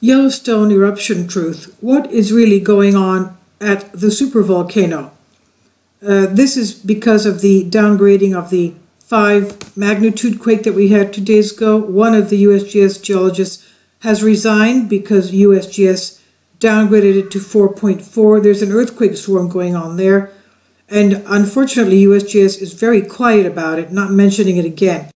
Yellowstone eruption truth. What is really going on at the supervolcano? Uh, this is because of the downgrading of the 5 magnitude quake that we had two days ago. One of the USGS geologists has resigned because USGS downgraded it to 4.4. There's an earthquake swarm going on there. And unfortunately, USGS is very quiet about it, not mentioning it again.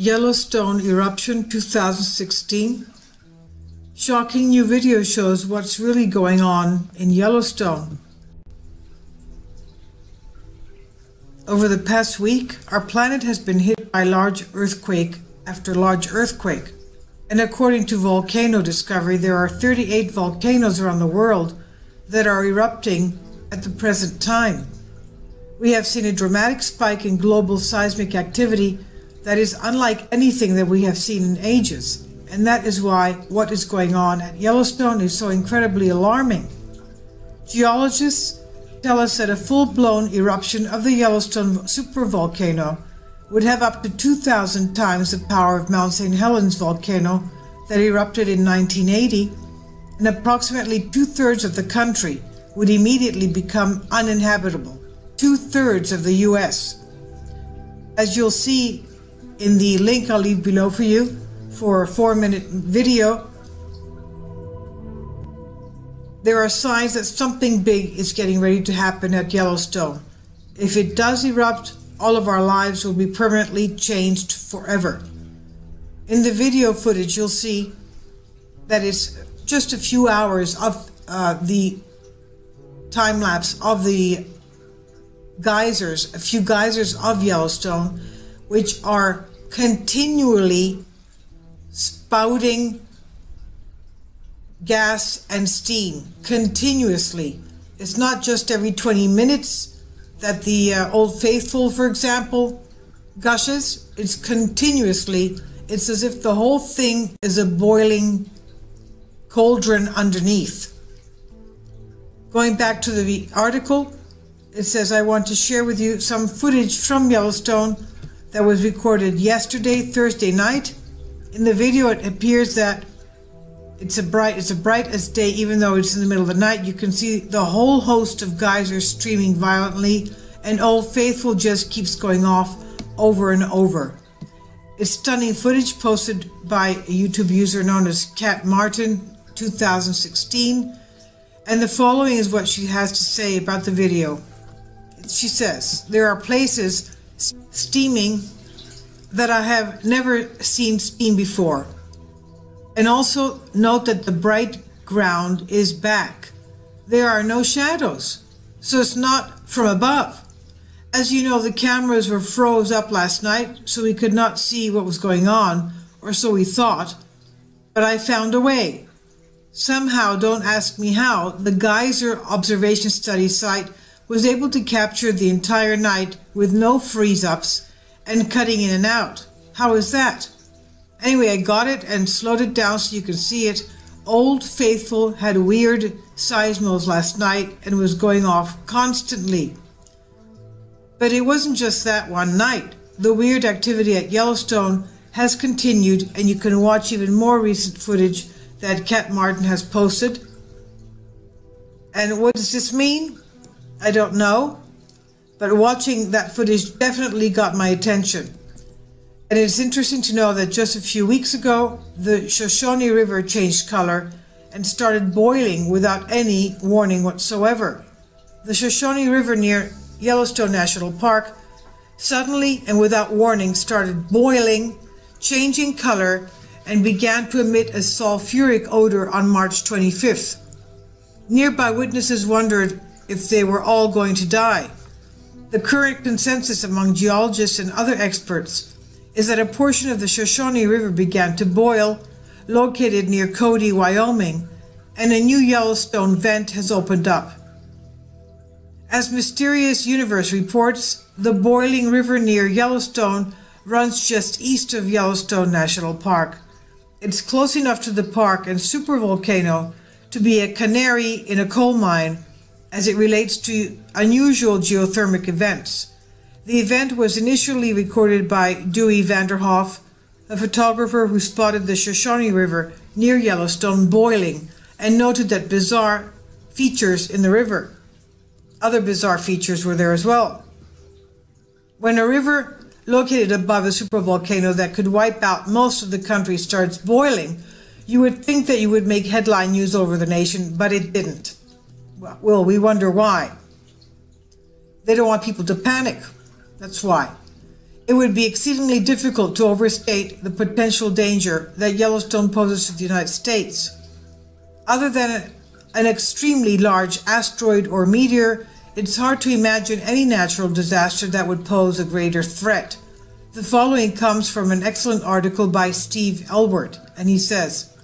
Yellowstone Eruption 2016. Shocking new video shows what's really going on in Yellowstone. Over the past week, our planet has been hit by large earthquake after large earthquake. And according to Volcano Discovery, there are 38 volcanoes around the world that are erupting at the present time. We have seen a dramatic spike in global seismic activity that is unlike anything that we have seen in ages. And that is why what is going on at Yellowstone is so incredibly alarming. Geologists tell us that a full blown eruption of the Yellowstone supervolcano would have up to 2,000 times the power of Mount St. Helens volcano that erupted in 1980, and approximately two thirds of the country would immediately become uninhabitable. Two thirds of the US. As you'll see in the link I'll leave below for you for a four minute video. There are signs that something big is getting ready to happen at Yellowstone. If it does erupt, all of our lives will be permanently changed forever. In the video footage, you'll see that it's just a few hours of uh, the time lapse of the geysers, a few geysers of Yellowstone, which are continually spouting gas and steam continuously. It's not just every 20 minutes that the uh, Old Faithful, for example, gushes. It's continuously. It's as if the whole thing is a boiling cauldron underneath. Going back to the article, it says, I want to share with you some footage from Yellowstone that was recorded yesterday, Thursday night. In the video, it appears that it's a bright, it's a bright as day, even though it's in the middle of the night. You can see the whole host of geysers streaming violently, and Old Faithful just keeps going off over and over. It's stunning footage posted by a YouTube user known as Cat Martin 2016, and the following is what she has to say about the video. She says, There are places steaming that I have never seen steam before. And also note that the bright ground is back. There are no shadows, so it's not from above. As you know, the cameras were froze up last night, so we could not see what was going on, or so we thought. But I found a way. Somehow, don't ask me how, the Geyser Observation Study site was able to capture the entire night with no freeze ups and cutting in and out. How is that? Anyway, I got it and slowed it down so you can see it. Old Faithful had weird seismos last night and was going off constantly. But it wasn't just that one night. The weird activity at Yellowstone has continued, and you can watch even more recent footage that Cat Martin has posted. And what does this mean? I don't know, but watching that footage definitely got my attention. And it's interesting to know that just a few weeks ago, the Shoshone River changed color and started boiling without any warning whatsoever. The Shoshone River near Yellowstone National Park suddenly and without warning started boiling, changing color, and began to emit a sulfuric odor on March 25th. Nearby witnesses wondered if they were all going to die. The current consensus among geologists and other experts is that a portion of the Shoshone River began to boil, located near Cody, Wyoming, and a new Yellowstone vent has opened up. As Mysterious Universe reports, the boiling river near Yellowstone runs just east of Yellowstone National Park. It's close enough to the park and supervolcano to be a canary in a coal mine as it relates to unusual geothermic events. The event was initially recorded by Dewey Vanderhoff, a photographer who spotted the Shoshone River near Yellowstone boiling and noted that bizarre features in the river. Other bizarre features were there as well. When a river located above a supervolcano that could wipe out most of the country starts boiling, you would think that you would make headline news over the nation, but it didn't. Well, we wonder why. They don't want people to panic. That's why. It would be exceedingly difficult to overstate the potential danger that Yellowstone poses to the United States. Other than an extremely large asteroid or meteor, it's hard to imagine any natural disaster that would pose a greater threat. The following comes from an excellent article by Steve Elwert, and he says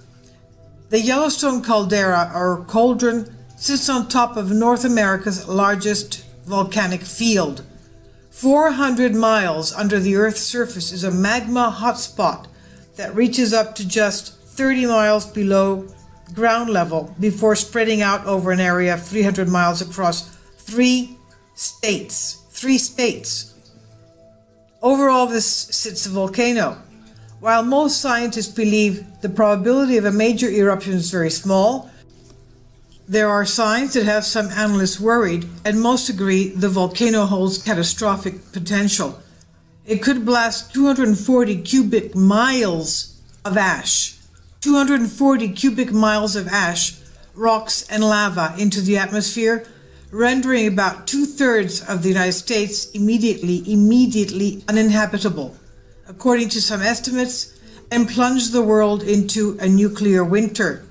The Yellowstone caldera, or cauldron, sits on top of North America's largest volcanic field. 400 miles under the Earth's surface is a magma hotspot that reaches up to just 30 miles below ground level before spreading out over an area of 300 miles across three states. Three states. Over all this sits a volcano. While most scientists believe the probability of a major eruption is very small, there are signs that have some analysts worried, and most agree the volcano holds catastrophic potential. It could blast 240 cubic miles of ash, 240 cubic miles of ash, rocks, and lava into the atmosphere, rendering about two thirds of the United States immediately, immediately uninhabitable, according to some estimates, and plunge the world into a nuclear winter.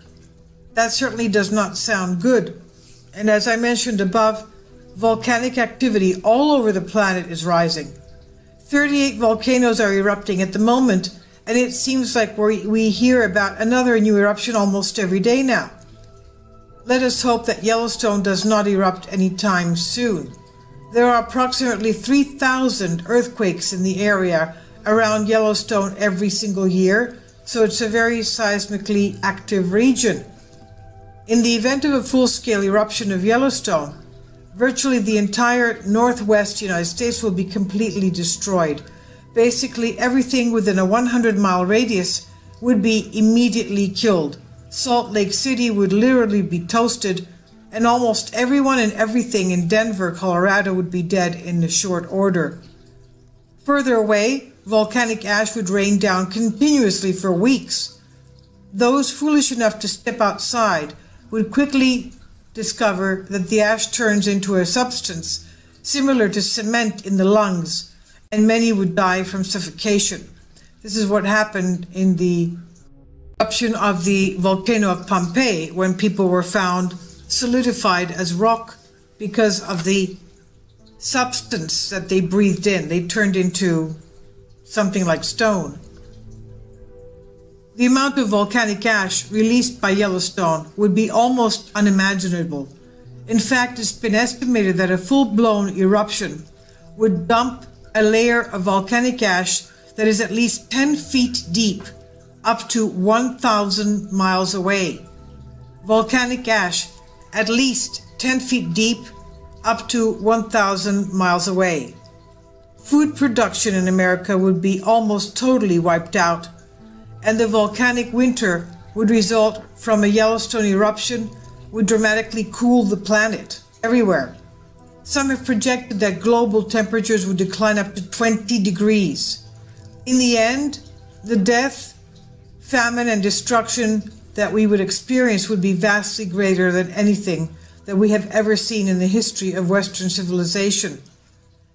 That certainly does not sound good. And as I mentioned above, volcanic activity all over the planet is rising. 38 volcanoes are erupting at the moment, and it seems like we we hear about another new eruption almost every day now. Let us hope that Yellowstone does not erupt anytime soon. There are approximately 3,000 earthquakes in the area around Yellowstone every single year, so it's a very seismically active region. In the event of a full scale eruption of Yellowstone, virtually the entire northwest United States will be completely destroyed. Basically, everything within a 100 mile radius would be immediately killed. Salt Lake City would literally be toasted, and almost everyone and everything in Denver, Colorado would be dead in a short order. Further away, volcanic ash would rain down continuously for weeks. Those foolish enough to step outside would quickly discover that the ash turns into a substance similar to cement in the lungs, and many would die from suffocation. This is what happened in the eruption of the volcano of Pompeii when people were found solidified as rock because of the substance that they breathed in. They turned into something like stone. The amount of volcanic ash released by Yellowstone would be almost unimaginable. In fact, it's been estimated that a full blown eruption would dump a layer of volcanic ash that is at least 10 feet deep up to 1,000 miles away. Volcanic ash at least 10 feet deep up to 1,000 miles away. Food production in America would be almost totally wiped out and the volcanic winter would result from a Yellowstone eruption would dramatically cool the planet everywhere. Some have projected that global temperatures would decline up to 20 degrees. In the end, the death, famine, and destruction that we would experience would be vastly greater than anything that we have ever seen in the history of Western civilization.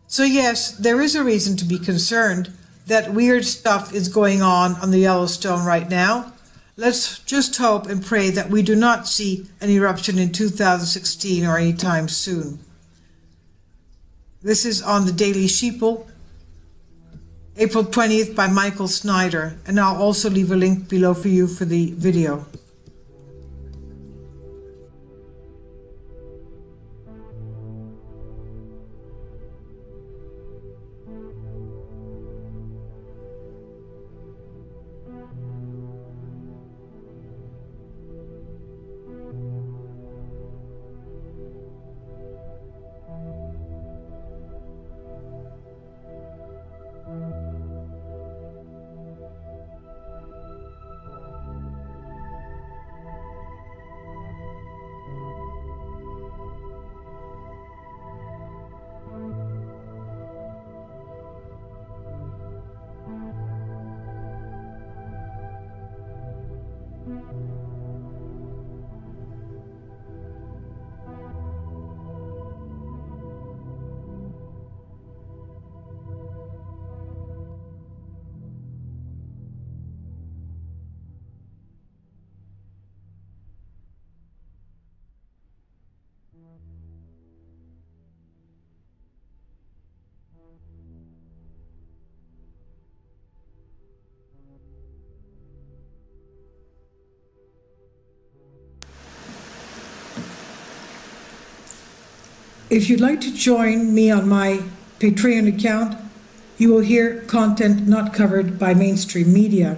So, yes, there is a reason to be concerned that weird stuff is going on on the Yellowstone right now. Let's just hope and pray that we do not see an eruption in 2016 or anytime soon. This is on the Daily Sheeple, April 20th by Michael Snyder, and I'll also leave a link below for you for the video. If you'd like to join me on my Patreon account, you will hear content not covered by mainstream media.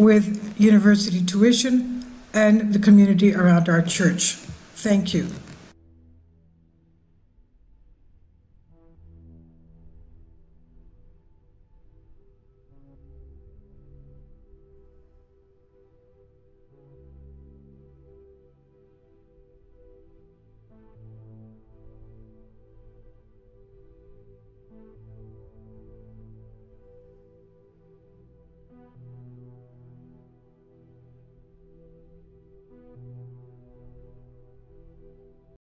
with university tuition and the community around our church. Thank you.